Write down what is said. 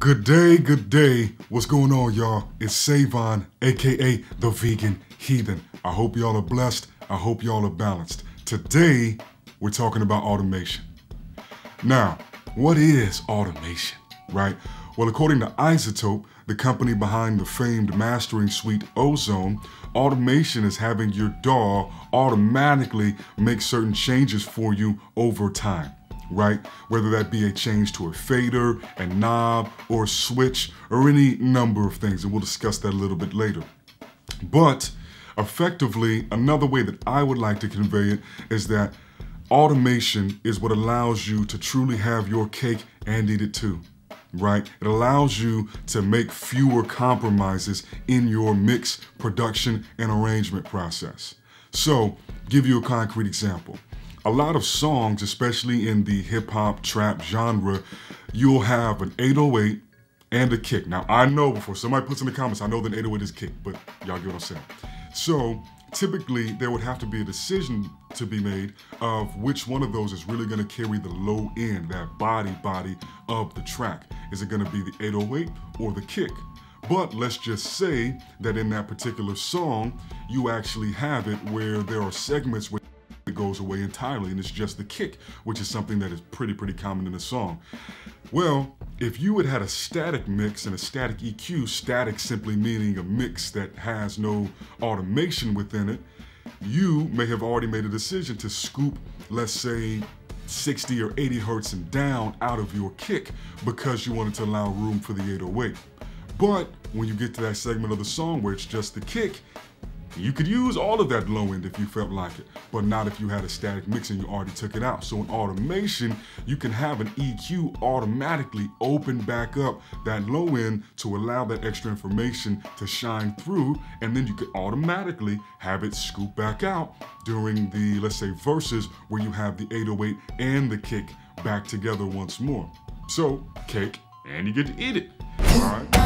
Good day, good day. What's going on, y'all? It's Savon, aka the Vegan Heathen. I hope y'all are blessed. I hope y'all are balanced. Today, we're talking about automation. Now, what is automation, right? Well, according to iZotope, the company behind the famed mastering suite Ozone, automation is having your DAW automatically make certain changes for you over time right? Whether that be a change to a fader, a knob, or a switch, or any number of things, and we'll discuss that a little bit later. But effectively, another way that I would like to convey it is that automation is what allows you to truly have your cake and eat it too right? It allows you to make fewer compromises in your mix, production, and arrangement process. So, give you a concrete example a lot of songs, especially in the hip hop trap genre, you'll have an 808 and a kick. Now, I know before somebody puts in the comments, I know that 808 is kick, but y'all get what I'm saying. So, typically, there would have to be a decision to be made of which one of those is really going to carry the low end, that body body of the track. Is it going to be the 808 or the kick? But let's just say that in that particular song, you actually have it where there are segments where it goes away entirely and it's just the kick, which is something that is pretty, pretty common in the song. Well, if you had had a static mix and a static EQ, static simply meaning a mix that has no automation within it, you may have already made a decision to scoop, let's say, 60 or 80 hertz and down out of your kick because you wanted to allow room for the 808. But when you get to that segment of the song where it's just the kick, you could use all of that low end if you felt like it, but not if you had a static mix and you already took it out. So in automation, you can have an EQ automatically open back up that low end to allow that extra information to shine through, and then you could automatically have it scoop back out during the, let's say, verses where you have the 808 and the kick back together once more. So, cake, and you get to eat it. All right.